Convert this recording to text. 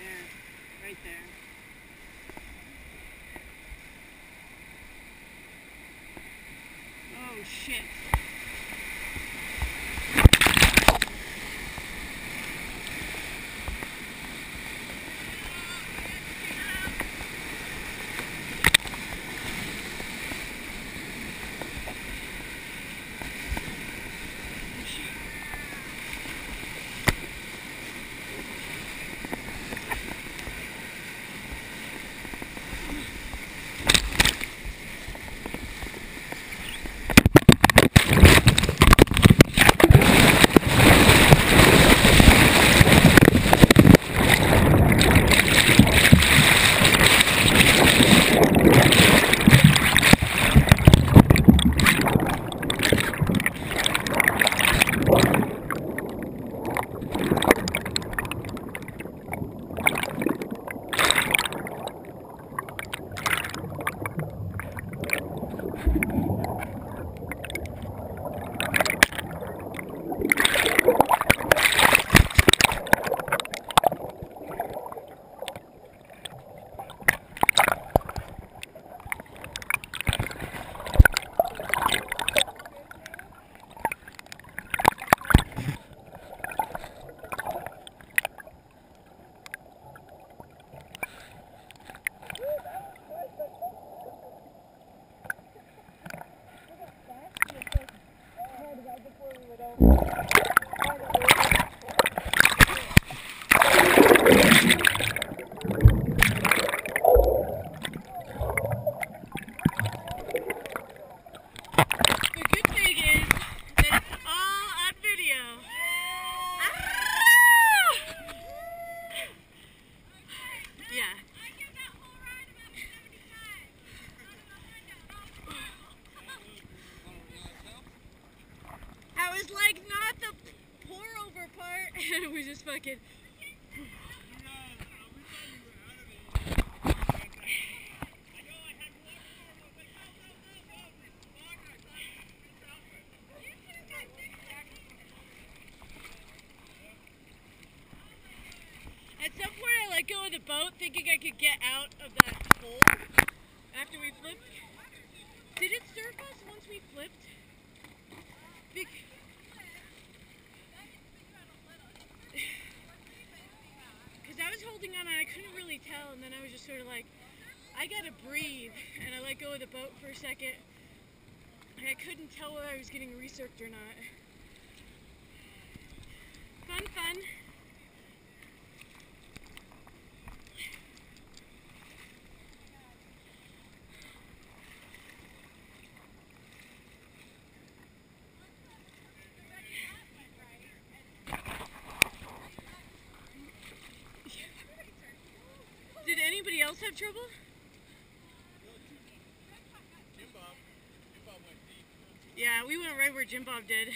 There. Right there. Oh shit. Like, not the pour over part. And we just fucking. At some point, I let go of the boat thinking I could get out of that hole after we flipped. Did it surf us once we flipped? Because I on and I couldn't really tell, and then I was just sort of like, I gotta breathe. And I let go of the boat for a second, and I couldn't tell whether I was getting resurfed or not. Fun, fun. Did anybody else have trouble? Yeah, we went right where Jim Bob did.